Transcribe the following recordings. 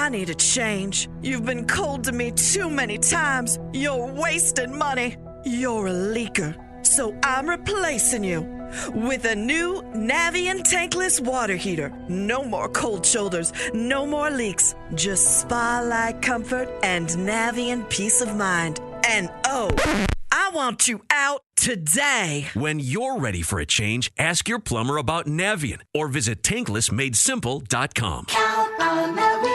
I need a change. You've been cold to me too many times. You're wasting money. You're a leaker. So I'm replacing you with a new Navien tankless water heater. No more cold shoulders, no more leaks. Just spa like comfort and Navien peace of mind. And oh, I want you out today. When you're ready for a change, ask your plumber about Navien or visit tanklessmadesimple.com. Count on Navien.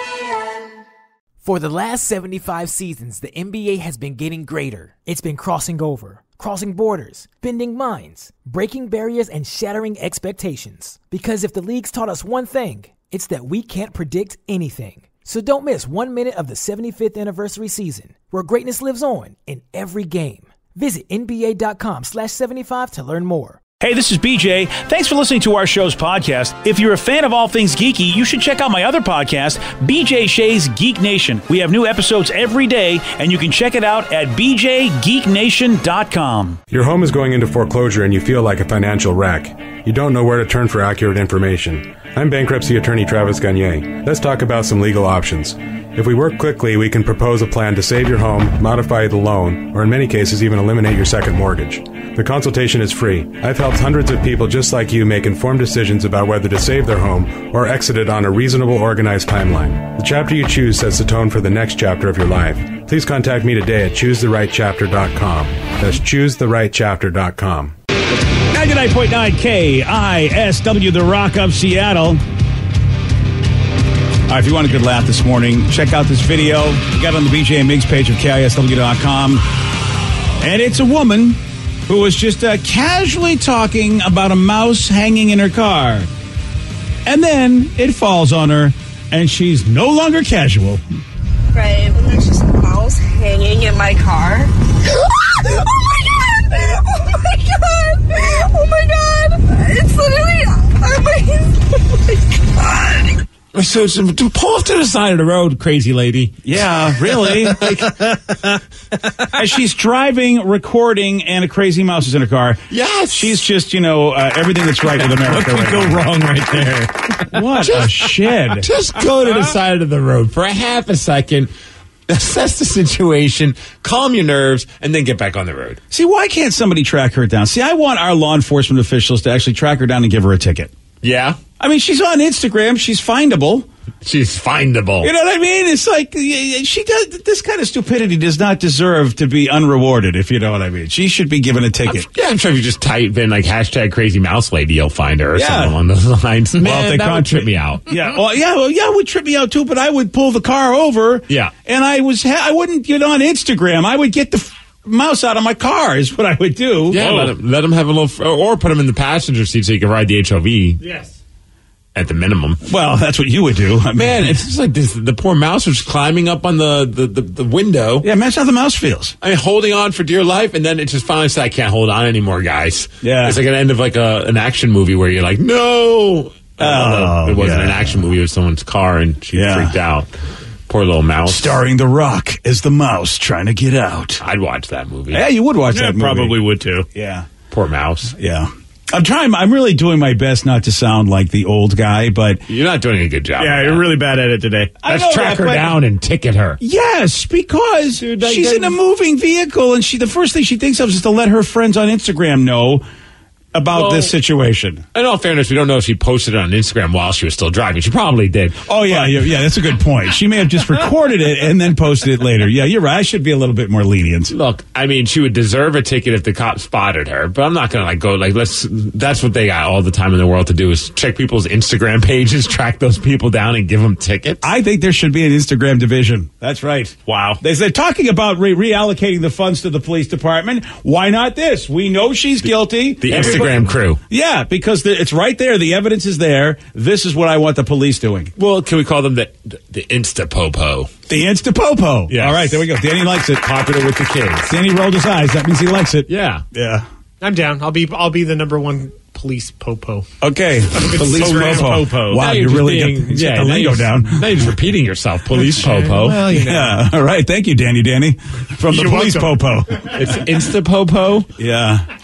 For the last 75 seasons, the NBA has been getting greater. It's been crossing over, crossing borders, bending minds, breaking barriers, and shattering expectations. Because if the league's taught us one thing, it's that we can't predict anything. So don't miss one minute of the 75th anniversary season, where greatness lives on in every game. Visit NBA.com slash 75 to learn more. Hey, this is BJ. Thanks for listening to our show's podcast. If you're a fan of all things geeky, you should check out my other podcast, BJ Shea's Geek Nation. We have new episodes every day, and you can check it out at bjgeeknation.com. Your home is going into foreclosure and you feel like a financial wreck. You don't know where to turn for accurate information. I'm bankruptcy attorney Travis Gagne. Let's talk about some legal options. If we work quickly, we can propose a plan to save your home, modify the loan, or in many cases, even eliminate your second mortgage. The consultation is free. I've helped hundreds of people just like you make informed decisions about whether to save their home or exit it on a reasonable, organized timeline. The chapter you choose sets the tone for the next chapter of your life. Please contact me today at choosetherightchapter.com. That's choosetherightchapter.com. 99.9 KISW, The Rock of Seattle. All right, if you want a good laugh this morning, check out this video. We got on the BJ and Migs page of KISW.com. And it's a woman who was just uh, casually talking about a mouse hanging in her car. And then it falls on her, and she's no longer casual. Right, there's just a mouse hanging in my car. oh my god! Oh my god! Oh my god! It's literally. Oh my, oh my god! So, so pull off to the side of the road, crazy lady. Yeah, really? Like, as she's driving, recording, and a crazy mouse is in her car. Yes. She's just, you know, uh, everything that's right with America. What could right go now. wrong right there? What a shed. Just go to the side of the road for a half a second, assess the situation, calm your nerves, and then get back on the road. See, why can't somebody track her down? See, I want our law enforcement officials to actually track her down and give her a ticket. Yeah. I mean, she's on Instagram. She's findable. She's findable. You know what I mean? It's like y- y- she does. This kind of stupidity does not deserve to be unrewarded. If you know what I mean, she should be given a I'm, ticket. yeah, I'm sure if you just type in like hashtag crazy mouse lady, you'll find her or Yeah. something along those lines. Man, if they that would contact- trip me out. Yeah, well, yeah, well, yeah, it would trip me out too. But I would pull the car over. Yeah. and I was ha- I wouldn't get on Instagram. I would get the f- mouse out of my car. Is what I would do. Yeah, let, him, let him have a little, or put him in the passenger seat so you can ride the HOV. Yes. At the minimum. Well, that's what you would do. I mean, Man, it's just like this. The poor mouse was climbing up on the, the, the, the window. yeah, imagine how the mouse feels. I mean, holding on for dear life, and then it just finally said, "I can't hold on anymore, guys." Yeah. it's like an end of like a an action movie where you're like, "No." Oh, it wasn't yeah. an action movie; it was someone's car, and she Yeah. freaked out. Poor little mouse. Starring The Rock as the mouse trying to get out. I'd watch that movie. Yeah, you would watch Yeah, that movie. probably would too. Yeah. Poor mouse. Yeah. I'm trying. I'm really doing my best not to sound like the old guy, but You're not doing a good job. Yeah, you're really bad at it today. I Let's track that, her down and ticket her. Yes, because I she's get- in a moving vehicle, and she the first thing she thinks of is to let her friends on Instagram know about Well- this situation. In all fairness, we don't know if she posted it on Instagram while she was still driving. She probably did. Oh yeah, yeah, yeah. That's a good point. She may have just recorded it and then posted it later. Yeah, you're right. I should be a little bit more lenient. Look, I mean, she would deserve a ticket if the cop spotted her, but I'm not gonna like go like let's. That's what they got all the time in the world to do is check people's Instagram pages, track those people down, and give them tickets. I think there should be an Instagram division. That's right. Wow. They said talking about re- reallocating the funds to the police department. Why not this? We know she's guilty. the Everybody- Instagram crew. Yeah, because the, it's right there. The evidence is there. This is what I want the police doing. Well, can we call them the the Insta Popo? The Insta Popo. Yes. All right, there we go. Danny likes it. Popular with the kids. Danny rolled his eyes. That means he likes it. Yeah. Yeah. I'm down. I'll be I'll be the number one police popo. Okay. Police Instagram Popo. Popo. Wow, Now you you're really being- got, yeah, got the now lingo down. Now you're just repeating yourself. Police Popo. Well, you know. Yeah. All right. Thank you, Danny. Danny from the You're police welcome. Popo. It's Insta Popo. Yeah.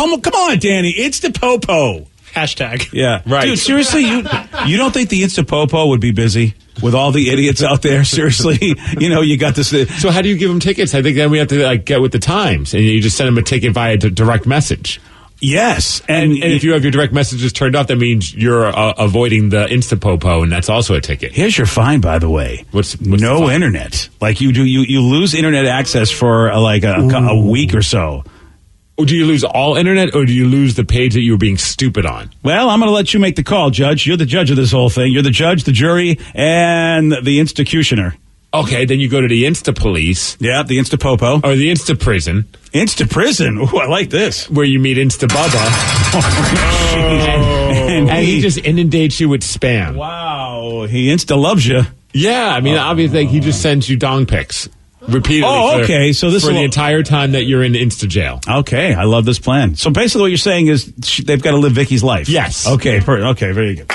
Pomo, come on, Danny. It's the Popo. Hashtag. Yeah, Right. Dude, seriously, you you don't think the Instapopo would be busy with all the idiots out there? Seriously, you know, you got this. uh, So how do you give them tickets? I think then we have to like get with the times, and you just send them a ticket via d- direct message. Yes, and, And, and if you have your direct messages turned off, that means you're uh, avoiding the Instapopo, and that's also a ticket. Here's your fine, by the way. What's- what's no the internet? Like you do, you you lose internet access for uh, like a, a week or so. Or do you lose all internet, or do you lose the page that you were being stupid on? Well, I'm going to let you make the call, Judge. You're the judge of this whole thing. You're the judge, the jury, and the institutioner. Okay, then you go to the Insta Police Yeah, the Insta Popo. or the Insta Prison, Insta prison. Ooh, I like this. where you meet Insta Bubba, oh, and, and he just inundates you with spam. wow, he insta loves you. Yeah, I mean, obviously, he just sends you dong pics repeatedly. Oh, for- okay, so this for will- the entire time that you're in Insta jail. Okay, I love this plan. So basically, what you're saying is sh- they've got to live Vicky's life. Yes. Okay. Per- okay. Very good.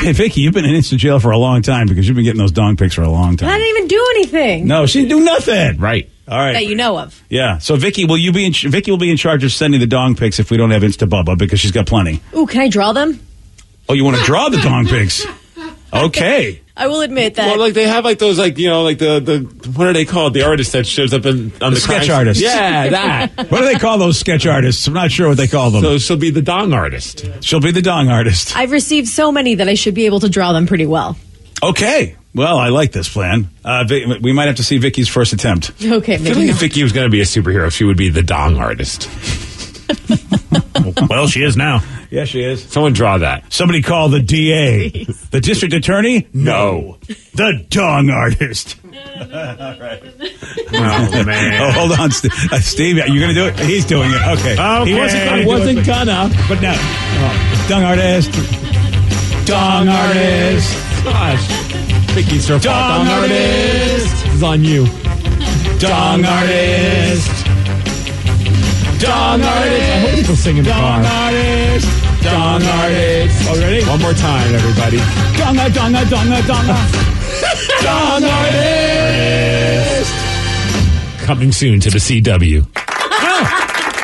Hey, Vicky, you've been in Insta jail for a long time because you've been getting those dong pics for a long time. I didn't even do anything No, she didn't do nothing. Right. All right. that you know of. Yeah. So Vicky, will you be in? ch- Vicky will be in charge of sending the dong pics if we don't have Insta Bubba because she's got plenty. Ooh, can I draw them? Oh, you want to draw the dong pics? Okay. I will admit that. Well, like they have like those like you know like the the what are they called? The artist that shows up in on the, sketch crime- artist. Yeah, that. What do they call those sketch artists? I'm not sure what they call them. so she'll be the dong artist. She'll be the dong artist. I've received so many that I should be able to draw them pretty well. Okay. Well, I like this plan. Uh, we might have to see Vicky's first attempt. Okay, I feel like if. Vicky was going to be a superhero, she would be the dong artist. well, she is now. Yeah, she is. Someone draw that. Somebody call the DA. The district attorney? No. The dong artist. Oh man. Oh, hold on, St- uh, Steve. You're going to do it? He's doing it. Okay. Oh, he wasn't I going to wasn't gonna. but now. Oh, dong artist. Dong artist. Gosh. Vicky's her fault. Dong artist. It's on you. Dong artist. Dong artist. I hope people sing in the Dong car. artist. Dong artist. Oh, ready? One more time, everybody. Donga, donga, donga, donga. Dong artist. Coming soon to the CW.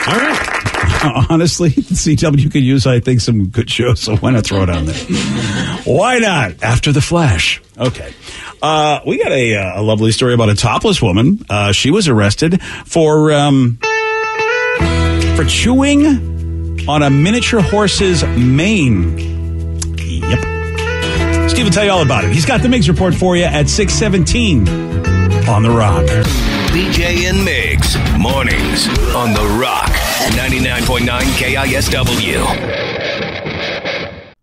All right. Honestly, the CW could use, I think, some good shows, so why not throw it on there? why not? After the Flash. Okay. Uh, we got a, uh, a lovely story about a topless woman. Uh, she was arrested for um, for chewing on a miniature horse's mane. Yep. Steve will tell you all about it. He's got the Migs report for you at 617 on The Rock. BJ and Migs, mornings on The Rock, 99.9 KISW.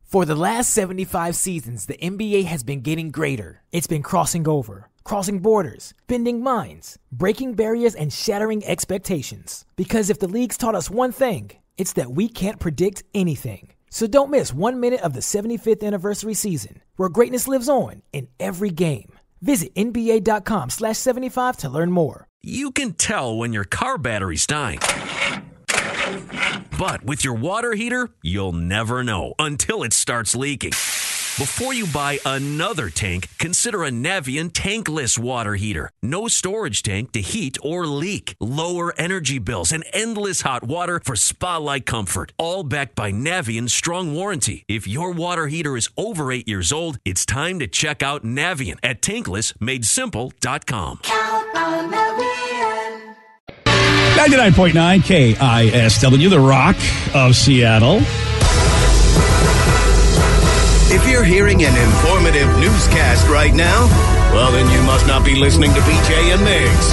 For the last 75 seasons, the NBA has been getting greater. It's been crossing over, crossing borders, bending minds, breaking barriers, and shattering expectations. Because if the league's taught us one thing, it's that we can't predict anything. So don't miss one minute of the 75th anniversary season, where greatness lives on in every game. Visit NBA.com slash 75 to learn more. You can tell when your car battery's dying. But with your water heater, you'll never know until it starts leaking. Before you buy another tank, consider a Navien tankless water heater. No storage tank to heat or leak. Lower energy bills and endless hot water for spa-like comfort. All backed by Navien's strong warranty. If your water heater is over eight years old, it's time to check out Navien at tanklessmadesimple.com. Count on Navien. 99.9 KISW, The Rock of Seattle. If you're hearing an informative newscast right now, well, then you must not be listening to BJ and Migs.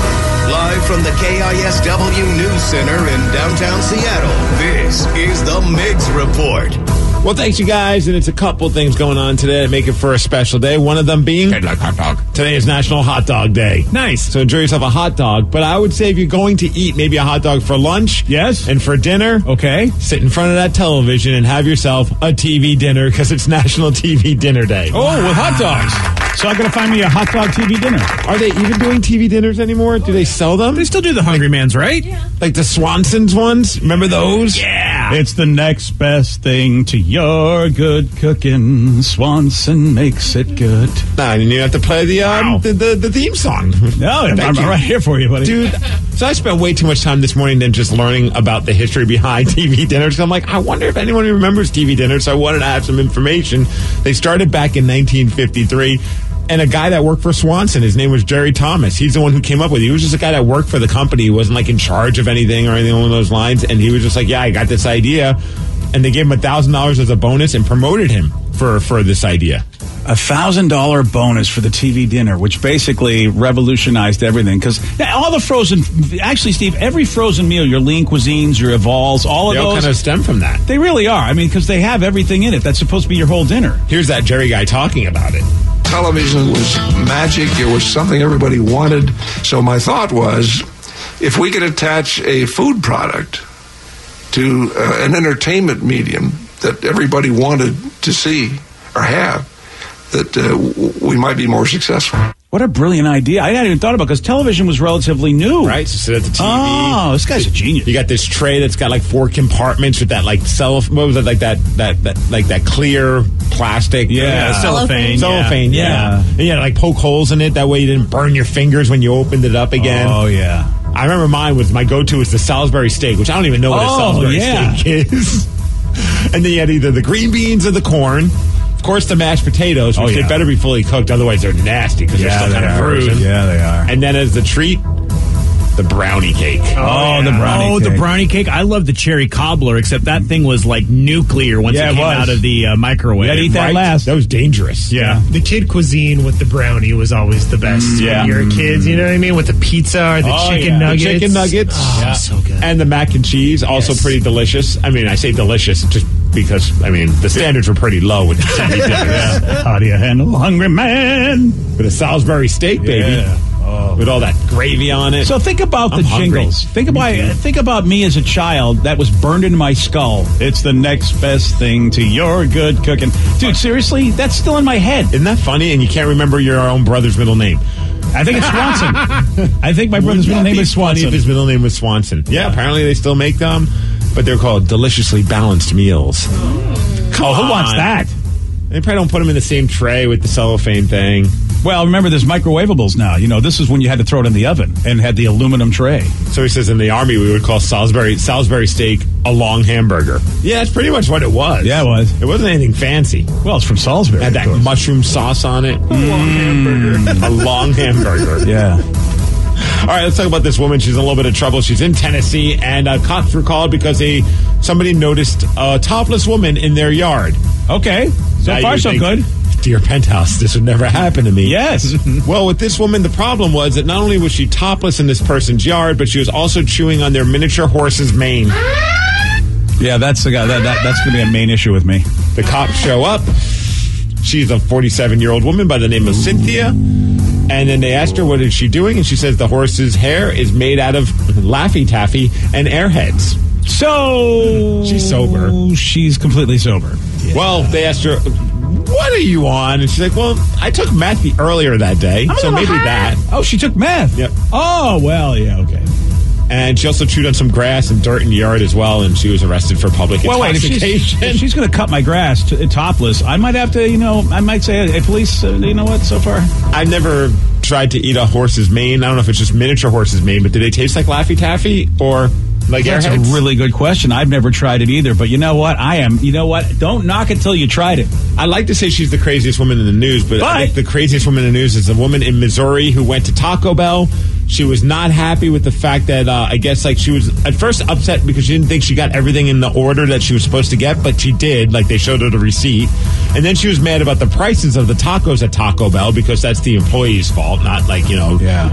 Live from the KISW News Center in downtown Seattle, this is the Migs Report. Well, thanks, you guys. And it's a couple things going on today to make it for a special day. One of them being like hot dog. Today is National Hot Dog Day. Nice. So enjoy yourself a hot dog. But I would say if you're going to eat maybe a hot dog for lunch, Yes. and for dinner, Okay. sit in front of that television and have yourself a TV dinner because it's National TV Dinner Day. Oh, with hot dogs. So I'm going to find me a hot dog TV dinner. Are they even doing TV dinners anymore? Do they sell them? They still do the Hungry Man's, right? Yeah. Like the Swanson's ones? Remember those? Yeah. Yeah. It's the next best thing to your good cooking. Swanson makes it good. Nah, I didn't have to play the um, the, the the theme song. No, I'm, I'm you. right here for you, buddy. Dude, so I spent way too much time this morning than just learning about the history behind TV dinners. I'm like, I wonder if anyone remembers TV dinners. So I wanted to have some information. They started back in 1953. And a guy that worked for Swanson, his name was Jerry Thomas. He's the one who came up with it. He was just a guy that worked for the company. He wasn't like in charge of anything or anything along those lines. And he was just like, yeah, I got this idea. And they gave him a thousand dollars as a bonus and promoted him for, for this idea. a thousand dollar bonus for the TV dinner, which basically revolutionized everything. Because all the frozen, actually, Steve, every frozen meal, your lean cuisines, your Evols, all of They all those, kind of stem from that. they really are. I mean, because they have everything in it. That's supposed to be your whole dinner. Here's that Jerry guy talking about it. Television was magic. It was something everybody wanted. So my thought was, if we could attach a food product to uh, an entertainment medium that everybody wanted to see or have, that uh, we might be more successful. What a brilliant idea! I hadn't even thought about because television was relatively new, Right, so sit at the TV. Oh, this guy's a genius. You got this tray that's got like four compartments with that like cell. What was it like that that, that like that clear plastic? Yeah, cellophane, Cellophane. yeah. Yeah. Yeah. And you had to like poke holes in it. That way you didn't burn your fingers when you opened it up again. Oh yeah. I remember mine was my go-to was the Salisbury steak, which I don't even know what a Oh, Salisbury yeah. steak is. and then you had either the green beans or the corn. Of course, the mashed potatoes, which Oh, yeah. they better be fully cooked, otherwise they're nasty because Yeah, they're still kind of frozen. Yeah, they are. And then as the treat, the brownie cake. Oh, the brownie Oh, cake. the brownie cake. I love the cherry cobbler, except that thing was like nuclear once Yeah, it it came was. out of the uh, microwave. You gotta eat that Right? last. That was dangerous. Yeah. The kid cuisine with the brownie was always the best. Mm, yeah. When you're kids, you know what I mean? With the pizza or the Oh, chicken yeah. The nuggets. chicken nuggets. Oh, Yeah. so good. And the mac and cheese, also Yes. pretty delicious. I mean, I say delicious just because, I mean, the standards were pretty low with TV dinners. How do you handle hungry man? With a Salisbury steak, baby. Yeah. Oh. With all that gravy on it. So think about the I'm hungry. jingles. Think about think about me as a child that was burned into my skull. It's the next best thing to your good cooking, dude. Seriously, that's still in my head. Isn't that funny? And you can't remember your own brother's middle name. I think it's Swanson. I think my brother's middle name is Swanson. If his middle name was Swanson. Yeah, apparently they still make them, but they're called deliciously balanced meals. Come oh, who wants that? They probably don't put them in the same tray with the cellophane thing. Well, remember, there's microwavables now. You know, this is when you had to throw it in the oven and had the aluminum tray. So he says in the army we would call Salisbury Salisbury steak a long hamburger. Yeah, that's pretty much what it was. Yeah, it was. It wasn't anything fancy. Well, it's from Salisbury. Had that mushroom sauce on it. A long hamburger. a long hamburger. Yeah. All right, let's talk about this woman. She's in a little bit of trouble. She's in Tennessee, and uh, cops were called because they somebody noticed a topless woman in their yard. Okay. So Now far, so think, good. Dear penthouse, this would never happen to me. Yes. Well, with this woman, the problem was that not only was she topless in this person's yard, but she was also chewing on their miniature horse's mane. yeah, that's the guy. That, that that's going to be a main issue with me. The cops show up. She's a 47 year old woman by the name of Cynthia. And then they asked her, what is she doing? And she says the horse's hair is made out of Laffy Taffy and airheads. So She's sober. She's completely sober. Well, they asked her, what are you on? And she's like, well, I took meth the- earlier that day. I'm so maybe high. that. Oh, she took meth. Yep. Oh well, yeah, okay. And she also chewed on some grass and dirt in the yard as well. And she was arrested for public Well, wait. If she's, intoxication. if she's going to cut my grass t- topless, I might have to, you know, I might say, hey, police, uh, you know what? So far, I've never tried to eat a horse's mane. I don't know if it's just miniature horse's mane, but do they taste like Laffy Taffy or like that's airheads? a really good question. I've never tried it either, but you know what? I am. You know what? Don't knock it till you tried it. I like to say she's the craziest woman in the news, but, But- the craziest woman in the news is a woman in Missouri who went to Taco Bell. She was not happy with the fact that uh, I guess like she was at first upset because she didn't think she got everything in the order that she was supposed to get, but she did. Like they showed her the receipt, and then she was mad about the prices of the tacos at Taco Bell because that's the employee's fault, not like you know Yeah.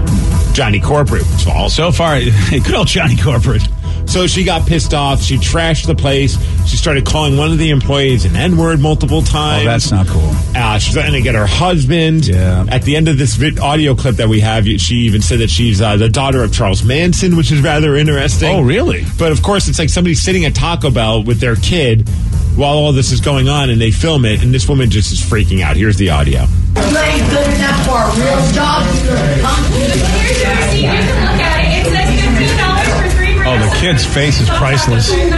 Johnny Corporate's fault. So far, good old Johnny Corporate. So she got pissed off. She trashed the place. She started calling one of the employees an N word multiple times. Oh, that's not cool. Uh, she's trying to get her husband. Yeah. At the end of this vid- audio clip that we have, she even said that she's uh, the daughter of Charles Manson, which is rather interesting. Oh, really? But of course, it's like somebody sitting at Taco Bell with their kid while all this is going on, and they film it, and this woman just is freaking out. Here's the audio. Good enough for a real job. Oh, the kid's face is priceless. Fifteen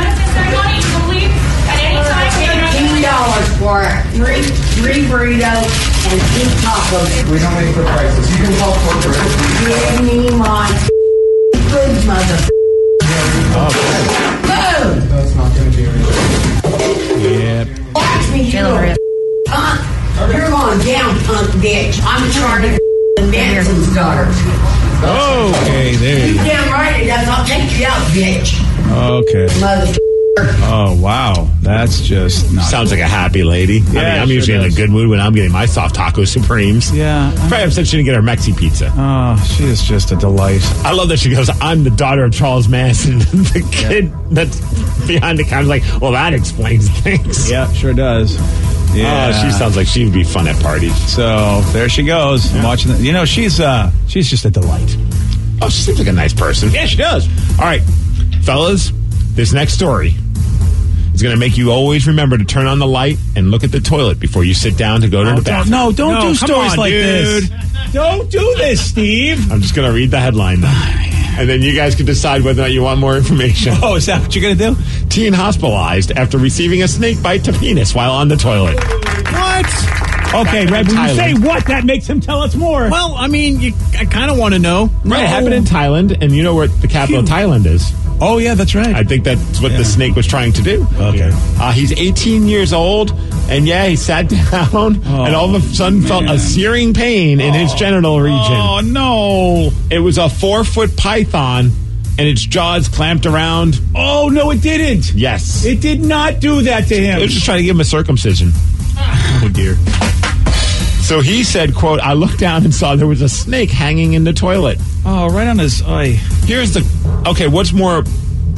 dollars for. Three, three burritos and two tacos. We don't make the prices. You can call corporate. Give me my food, mother. Food. That's not going to be anything. Yep. Watch me, you little punk. You're going down, punk bitch. I'm charging the Manson's daughter. Okay, there You you damn right it does. I'll take you out, bitch. go. Okay. Mother. Oh, wow. That's just not. Sounds like a happy lady. I mean, I'm sure usually in a good mood when I'm getting my soft taco supremes. Yeah. Probably upset she didn't get her Mexi pizza. Oh, she is just a delight. I love that she goes, I'm the daughter of Charles Manson. the kid that's behind the counter is like, well, that explains things. Yeah, sure does. Yeah. Oh, she sounds like she'd be fun at parties. So there she goes. Watching the, you know, she's uh she's just a delight. Oh, she seems like a nice person. Yeah, she does. All right, fellas, this next story is going to make you always remember to turn on the light and look at the toilet before you sit down to go to Oh, the don't- bathroom. no, don't No, do stories on, like dude. this. Don't do this, Steve. I'm just going to read the headline. And then you guys can decide whether or not you want more information. Oh, is that what you're going to do? Teen hospitalized after receiving a snake bite to penis while on the toilet. What? Okay, Red, when you say what, that makes him tell us more. Well, I mean, you, I kind of want to know. Right, it happened in oh. Thailand, and you know where the capital of Thailand is. Oh, yeah, that's right. I think that's what the snake was trying to do. Okay. Uh, he's 18 years old, and yeah, he sat down, and all of a sudden felt a searing pain in his genital region. Oh, no. It was a four foot python, and its jaws clamped around. Oh, no, it didn't. Yes. It did not do that to him. It was just trying to give him a circumcision. Oh, dear. So he said, quote, I looked down and saw there was a snake hanging in the toilet. Oh, right on his eye. Here's the okay, what's more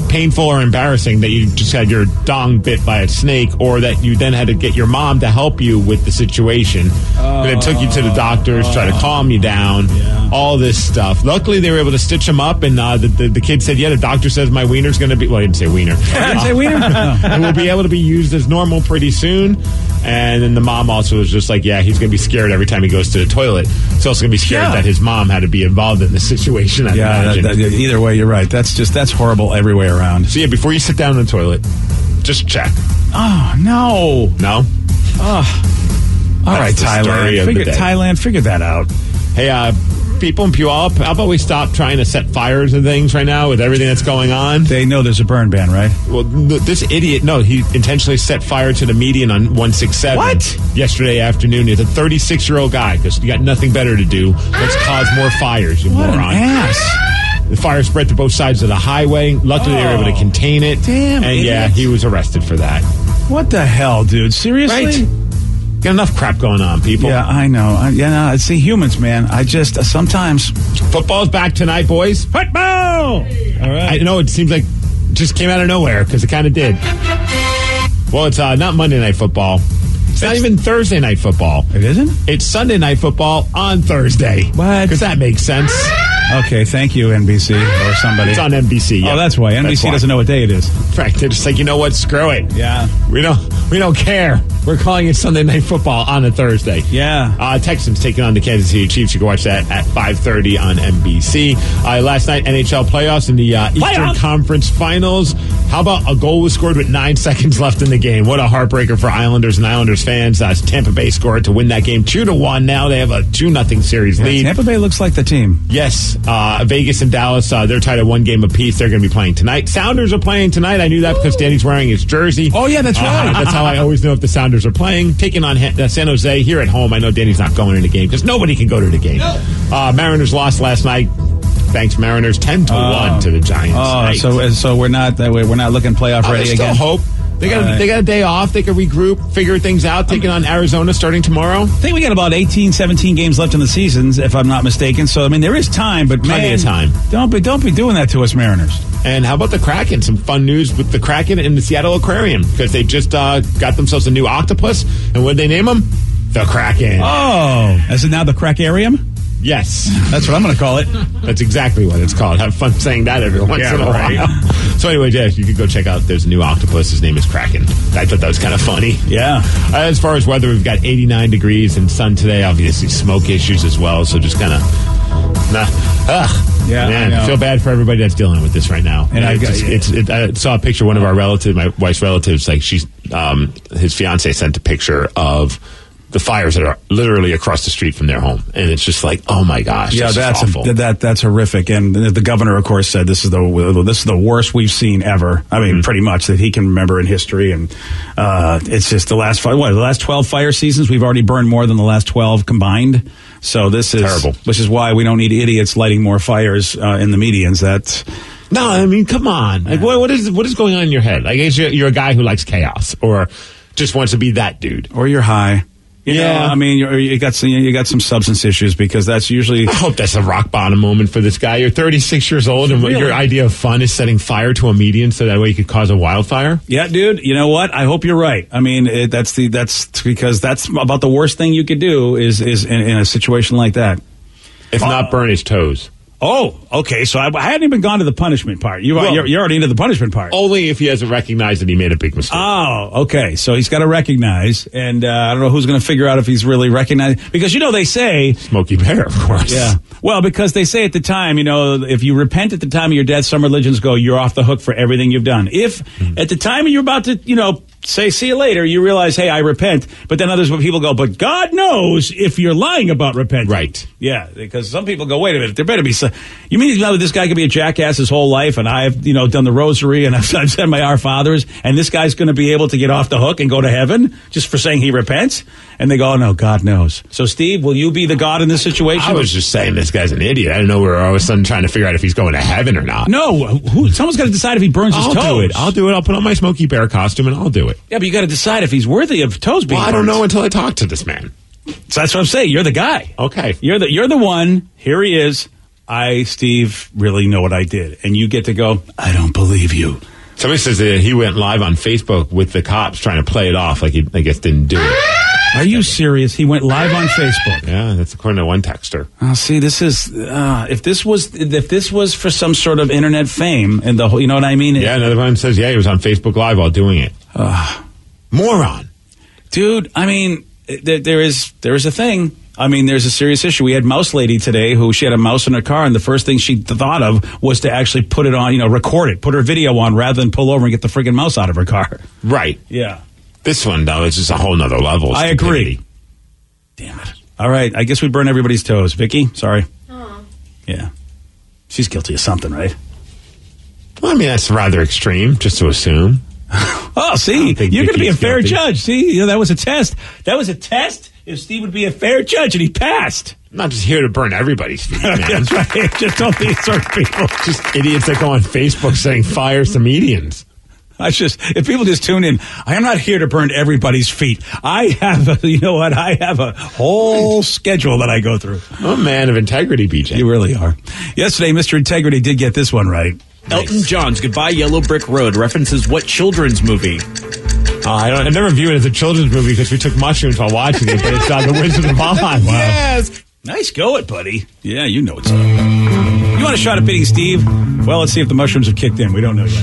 painful or embarrassing that you just had your dong bit by a snake or that you then had to get your mom to help you with the situation and it took you to the doctors try to calm you down all this stuff luckily they were able to stitch him up and uh, the, the, the kid said yeah the doctor says my wiener's going to be well he didn't say wiener I didn't say wiener? and will be able to be used as normal pretty soon and then the mom also was just like yeah he's going to be scared every time he goes to the toilet he's also going to be scared Yeah. that his mom had to be involved in the situation I Yeah, that, imagine. that- either way, you're right. That's just, that's horrible every way around. So yeah, before you sit down in the toilet, just check. Oh, no. No? Oh. All right, That's story Thailand. Figure. Thailand, figure that out. Hey, uh, people in Puyallup, how about we stop trying to set fires and things right now with everything that's going on? They know there's a burn ban, right? Well, this idiot, no, he intentionally set fire to the median on 167. What? Yesterday afternoon. He's a 36 year old guy because you got nothing better to do. Let's cause more fires, you What an ass. The fire spread to both sides of the highway. Luckily, they were able to Oh. contain it. Damn And yeah, he was arrested for that. What the hell, dude? Seriously? Right? Got enough crap going on, people. Yeah, I know. I, yeah, no, the humans, man. I just uh, sometimes. Football's back tonight, boys. Football. All right. I know it seems like it just came out of nowhere because it kind of did. Well, it's uh, not Monday night football. It's not even Thursday night football. It isn't. It's Sunday night football on Thursday. What? Because that makes sense. Okay, thank you, NBC or somebody. It's on NBC. Yeah. Oh, that's why NBC doesn't know what day it is. In fact, They're just like, you know what? Screw it. Yeah. We don't. We don't care. We're calling it Sunday Night Football on a Thursday. Yeah. Uh, Texans taking on the Kansas City Chiefs. You can watch that at 5:30 on NBC. Uh, last night, NHL playoffs in the uh, Eastern Playoffs. Conference Finals. How about a goal was scored with nine seconds left in the game? What a heartbreaker for Islanders and Islanders fans. Uh, Tampa Bay scored to win that game two to one. Now they have a two nothing series Yeah, lead. Tampa Bay looks like the team. Yes, uh, Vegas and Dallas, uh, they're tied at one game apiece. They're going to be playing tonight. Sounders are playing tonight. I knew that because Danny's wearing his jersey. Oh, yeah, that's Uh, right. that's how I always know if the Sounders are playing. Taking on uh, San Jose here at home. I know Danny's not going to the game because nobody can go to the game. Uh, Mariners lost last night. Thanks, Mariners, ten to one to the Giants. Oh, so so we're not that way. We're not looking playoff ready still again. hope. They got right. they got a day off. They can regroup, figure things out. Taking on Arizona starting tomorrow. I think we got about 18, 17 games left in the seasons, if I'm not mistaken. So I mean, there is time, but Plenty man, of time. Don't be don't be doing that to us, Mariners. And how about the Kraken? Some fun news with the Kraken in the Seattle Aquarium because they just uh, got themselves a new octopus. And what did they name him? The Kraken. Oh, is it now the Crackarium? Yes. That's what I'm going to call it. That's exactly what it's called. Have fun saying that every once Yeah, in a right. while. So anyway, Jeff, you could go check out. There's a new octopus. His name is Kraken. I thought that was kind of funny. Yeah. Uh, as far as weather, we've got 89 degrees and sun today. Obviously, smoke issues as well. So just kind of Nah. Ugh. Yeah, I Man. I feel bad for everybody that's dealing with this right now. And I just- it's, it, I saw a picture. One of our relatives, my wife's relatives, like she's, um, his fiance sent a picture of the fires that are literally across the street from their home, and it's just like, oh my gosh, Yeah, that's awful. a, that that's horrific. And the governor, of course, said this is the this is the worst we've seen ever. I Mm-hmm. mean, pretty much that he can remember in history. And uh, it's just the last five, what the last twelve fire seasons we've already burned more than the last twelve combined. So this is Terrible. Which is why we don't need idiots lighting more fires uh, in the medians. That's No, I mean, come on. Like, what, what is what is going on in your head? Like, you're, you're a guy who likes chaos, or just wants to be that dude. or you're high. You Yeah. know, I mean, you're, you got some you got some substance issues because that's usually I hope that's a rock bottom moment for this guy. You're 36 years old, and Really? your idea of fun is setting fire to a median so that way you could cause a wildfire. Yeah, dude. You know what? I hope you're right. I mean, it, that's the that's because that's about the worst thing you could do is is in, in a situation like that. If not, burn his toes. Oh, okay. So I, I hadn't even gone to the punishment part. You, Well- you're, you're already into the punishment part. Only if he hasn't recognized that he made a big mistake. Oh, okay. So he's got to recognize, and uh, I don't know who's going to figure out if he's really recognized because you know they say Smokey Bear, of course. Yeah. Well, because they say at the time, you know, if you repent at the time of your death, some religions go, you're off the hook for everything you've done. If Hmm. at the time you're about to, you know, say, see you later, you realize, hey, I repent. But then others when people go, but God knows if you're lying about repenting. Right. Yeah. Because some people go, wait a minute, there better be some. You mean you know, this guy could be a jackass his whole life and I've, you know, done the rosary and I've, I've said my Our Fathers and this guy's going to be able to get off the hook and go to heaven just for saying he repents? And they go, oh, no, God knows. So, Steve, will you be the God in this situation? I was just saying this guy's an idiot. I didn't know we were all of a sudden trying to figure out if he's going to heaven or not. No, who, someone's got to decide if he burns his I'll toes. do it. I'll do it. I'll put on my Smokey Bear costume and I'll do it. Yeah, but you got to decide if he's worthy of toes being. Well, I don't burnt. know until I talk to this man. So that's what I'm saying. You're the guy. Okay. You're the you're the one. Here he is. I, Steve, really know what I did, and you get to go. I don't believe you. Somebody says that he went live on Facebook with the cops trying to play it off like he, I guess, didn't do it. Are you serious? He went live on Facebook. Yeah, that's according to one texter. Oh, see, this is uh, if this was if this was for some sort of internet fame and the whole, you know what I mean? Yeah, another one says, yeah, he was on Facebook Live while doing it. Uh, moron. dude. I mean, there, there is there is a thing. I mean, there's a serious issue. We had Mouse Lady today who she had a mouse in her car, and the first thing she thought of was to actually put it on, you know, record it, put her video on, rather than pull over and get the friggin' mouse out of her car. Right. Yeah, This one, though, is just a whole nother level. I agree. damn it. All right, I guess we burn everybody's toes. Vicky, sorry. Aww. Yeah, she's guilty of something, right? Well, I mean, that's rather extreme, just to assume. Oh, see, you're going to be a fair guilty. judge. See, you know, that was a test. That was a test. If Steve would be a fair judge, and he passed. I'm not just here to burn everybody's feet, man. That's right. Just don't be certain people. just idiots that go on Facebook saying fire some medians. I just if people just tune in, I am not here to burn everybody's feet. I have, a, you know what? I have a whole schedule that I go through. I'm a man of integrity, BJ. You really are. Yesterday, Mr. Integrity did get this one right. Elton John's Goodbye Yellow Brick Road references what children's movie? Uh, I, don't, I never view it as a children's movie because we took mushrooms while watching it, but it's uh, The Wizard of Oz. Wow. Yes. Nice go it, buddy. Yeah, you know what's up. You want a shot at beating Steve? Well, let's see if the mushrooms have kicked in. We don't know yet.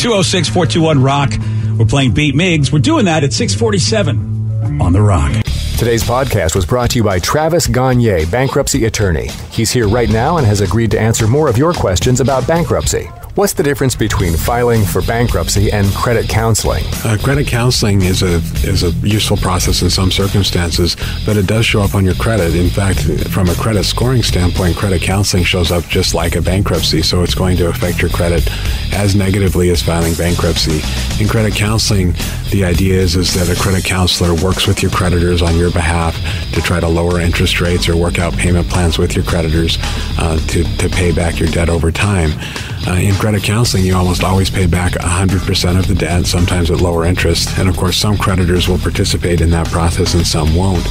206 421 Rock. We're playing Beat Migs. We're doing that at 647 on The Rock. Today's podcast was brought to you by Travis Gagne, bankruptcy attorney. He's here right now and has agreed to answer more of your questions about bankruptcy. What's the difference between filing for bankruptcy and credit counseling? Uh, credit counseling is a is a useful process in some circumstances, but it does show up on your credit. In fact, from a credit scoring standpoint, credit counseling shows up just like a bankruptcy, so it's going to affect your credit as negatively as filing bankruptcy. In credit counseling, the idea is is that a credit counselor works with your creditors on your behalf to try to lower interest rates or work out payment plans with your creditors uh, to to pay back your debt over time. Uh, in credit counseling, you almost always pay back 100% of the debt, sometimes at lower interest. And of course, some creditors will participate in that process and some won't.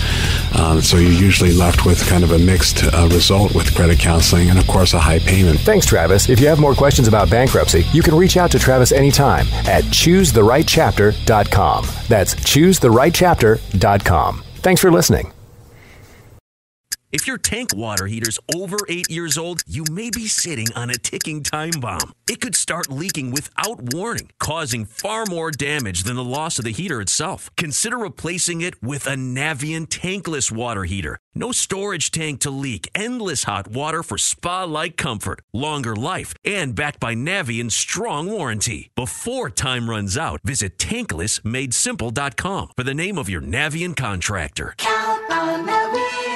Um, so you're usually left with kind of a mixed uh, result with credit counseling and, of course, a high payment. Thanks, Travis. If you have more questions about bankruptcy, you can reach out to Travis anytime at choosetherightchapter.com. That's choosetherightchapter.com. Thanks for listening. If your tank water heater's over eight years old, you may be sitting on a ticking time bomb. It could start leaking without warning, causing far more damage than the loss of the heater itself. Consider replacing it with a Navien tankless water heater. No storage tank to leak, endless hot water for spa like comfort, longer life, and backed by Navien's strong warranty. Before time runs out, visit tanklessmadesimple.com for the name of your Navien contractor. Count on the